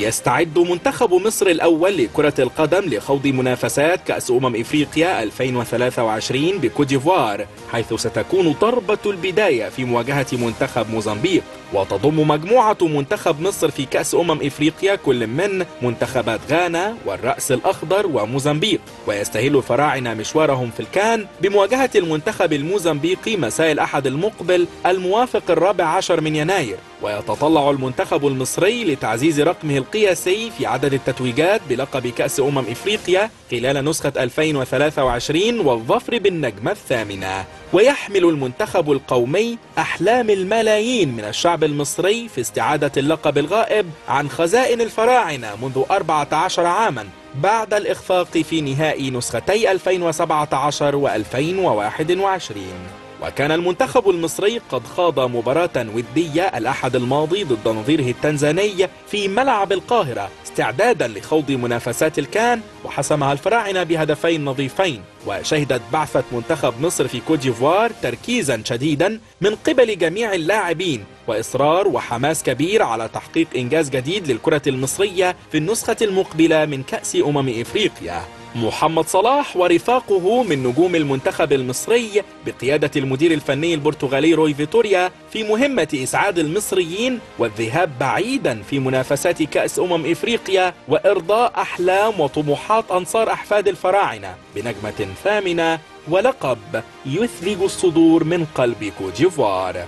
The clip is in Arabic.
يستعد منتخب مصر الأول لكرة القدم لخوض منافسات كأس أمم إفريقيا 2023 بكوديفوار حيث ستكون ضربة البداية في مواجهة منتخب موزمبيق. وتضم مجموعة منتخب مصر في كأس أمم إفريقيا كل من منتخبات غانا والرأس الأخضر وموزمبيق. ويستهل الفراعنة مشوارهم في الكان بمواجهة المنتخب الموزمبيقي مساء الأحد المقبل الموافق الرابع عشر من يناير. ويتطلع المنتخب المصري لتعزيز رقمه القياسي في عدد التتويجات بلقب كأس أمم إفريقيا خلال نسخة 2023 والظفر بالنجمة الثامنة. ويحمل المنتخب القومي أحلام الملايين من الشعب المصري في استعادة اللقب الغائب عن خزائن الفراعنة منذ 14 عاما بعد الإخفاق في نهائي نسختي 2017 و 2021 وكان المنتخب المصري قد خاض مباراة ودية الأحد الماضي ضد نظيره التنزاني في ملعب القاهرة استعدادا لخوض منافسات الكان وحسمها الفراعنة بهدفين نظيفين وشهدت بعثة منتخب مصر في كوديفوار تركيزا شديدا من قبل جميع اللاعبين وإصرار وحماس كبير على تحقيق إنجاز جديد للكرة المصرية في النسخة المقبلة من كأس أمم إفريقيا. محمد صلاح ورفاقه من نجوم المنتخب المصري بقيادة المدير الفني البرتغالي روي فيتوريا في مهمة إسعاد المصريين والذهاب بعيدا في منافسات كأس أمم إفريقيا وإرضاء أحلام وطموحات أنصار أحفاد الفراعنة بنجمة ثامنة ولقب يثلج الصدور من قلب كوتيفوار